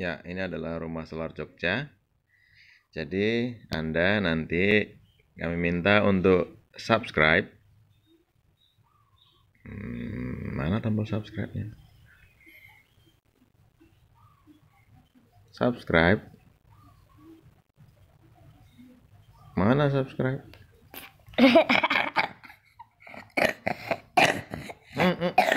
Ya, ini adalah rumah solar Jogja. Jadi, Anda nanti kami minta untuk subscribe. Hmm, mana tombol subscribe-nya? Subscribe. Mana subscribe?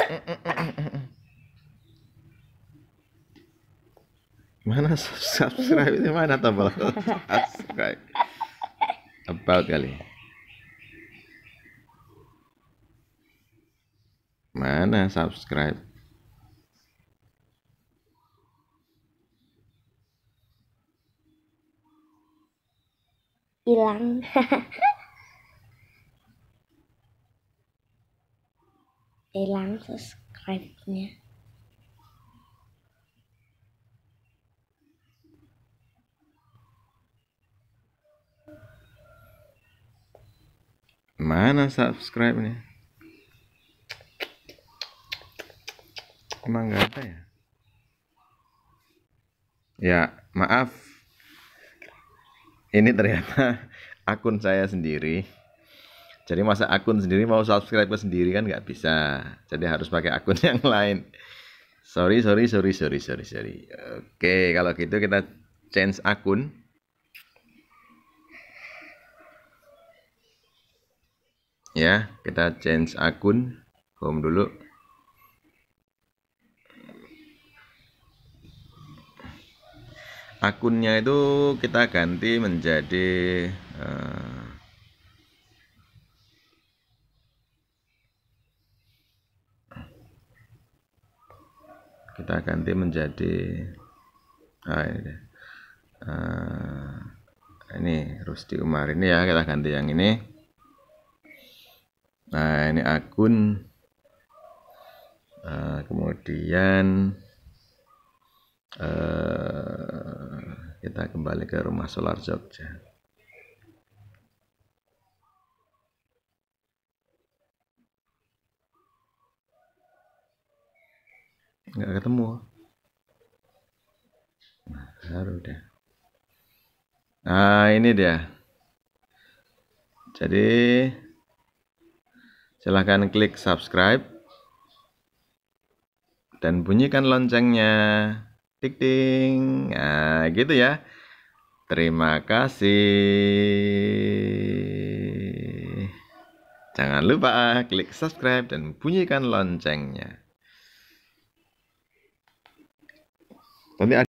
Mana subscribe itu mana tombol subscribe? About kali. Mana subscribe? hilang hilang subscribe-nya Mana subscribe nih? Emang nggak ada ya? Ya, maaf. Ini ternyata akun saya sendiri. Jadi masa akun sendiri mau subscribe sendiri kan nggak bisa. Jadi harus pakai akun yang lain. Sorry, sorry, sorry, sorry, sorry, sorry. Oke, kalau gitu kita change akun. Ya kita change akun home dulu. Akunnya itu kita ganti menjadi uh, kita ganti menjadi ah, ini, uh, ini Rusti Umar ini ya kita ganti yang ini nah ini akun. Uh, kemudian uh, kita kembali ke rumah solar Jogja. Nggak ketemu. Nah, baru deh. Nah ini dia. Jadi Silahkan klik subscribe dan bunyikan loncengnya. Tik ting. Nah, gitu ya. Terima kasih. Jangan lupa klik subscribe dan bunyikan loncengnya. Nanti